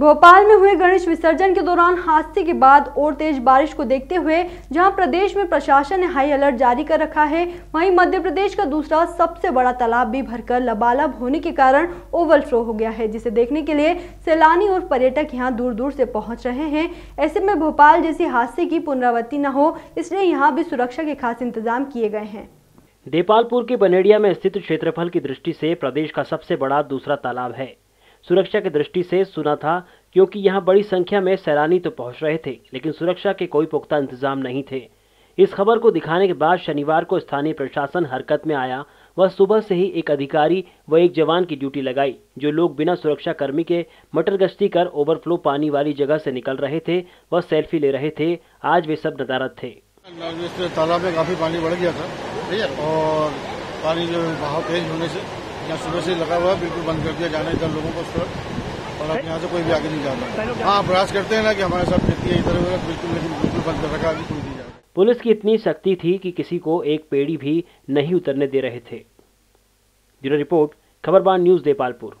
भोपाल में हुए गणेश विसर्जन के दौरान हादसे के बाद और तेज बारिश को देखते हुए जहाँ प्रदेश में प्रशासन ने हाई अलर्ट जारी कर रखा है, वहीं मध्य प्रदेश का दूसरा सबसे बड़ा तालाब भी भरकर लबालब होने के कारण ओवरफ्लो हो गया है, जिसे देखने के लिए सैलानी और पर्यटक यहाँ दूर दूर से पहुँच रहे हैं। ऐसे में भोपाल जैसी हादसे की पुनरावृत्ति न हो, इसलिए यहाँ भी सुरक्षा के खास इंतज़ाम किए गए हैं। देपालपुर के बनेडिया में स्थित क्षेत्रफल की दृष्टि से प्रदेश का सबसे बड़ा दूसरा तालाब है। सुरक्षा की दृष्टि से सुना था, क्योंकि यहाँ बड़ी संख्या में सैलानी तो पहुँच रहे थे, लेकिन सुरक्षा के कोई पुख्ता इंतज़ाम नहीं थे। इस खबर को दिखाने के बाद शनिवार को स्थानीय प्रशासन हरकत में आया। वह सुबह से ही एक अधिकारी व एक जवान की ड्यूटी लगाई, जो लोग बिना सुरक्षा कर्मी के मटर गश्ती कर ओवरफ्लो पानी वाली जगह से निकल रहे थे व सेल्फी ले रहे थे। आज वे सब नदारत थे। तालाब में काफ़ी पानी बढ़ गया था और पानी जो बहाव तेज होने से यहाँ सुबह से लगा हुआ है बिल्कुल बंद कर दिया जाना इधर लोगों को स्टोर और अब यहाँ से कोई भी आगे नहीं जाता हाँ प्रयास करते हैं ना कि हमारे साथ खेती है इधर उधर बिल्कुल लेकिन बिल्कुल बंद कर रखा आगे कोई नहीं जाता पुलिस की इतनी सख्ती थी कि किसी को एक पेड़ी भी नहीं उतरने दे रहे थे। Bureau report Khabarban news Depalpur.